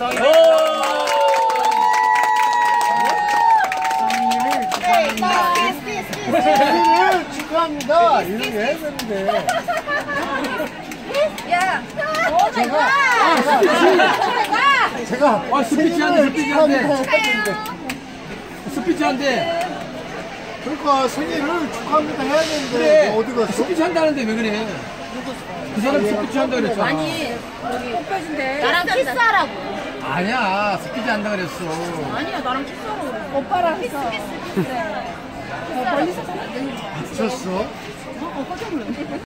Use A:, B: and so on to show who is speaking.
A: 생일을 축하합니다. 이렇게.
B: Yeah. Oh my God. 제가
A: 제가
C: 아, 스피치 안 돼, 스피치.
A: 했는데.
C: 스피치 한 대.
A: 그러니까 생일을 축하합니다 해야 되는데
C: 그래.
A: 어디 갔어?
C: 스피치 한다는데 왜 그래? 그 사람 스피치 한다 그랬잖아.
D: 아니 나랑 키스하라고
C: 아니야, 스피치 한다 그랬어.
D: 아니야 나랑 키스하라고 그래
B: 오빠랑 키스, 키스, 키스.
A: 미쳤어?
D: 어 깜짝 놀랐네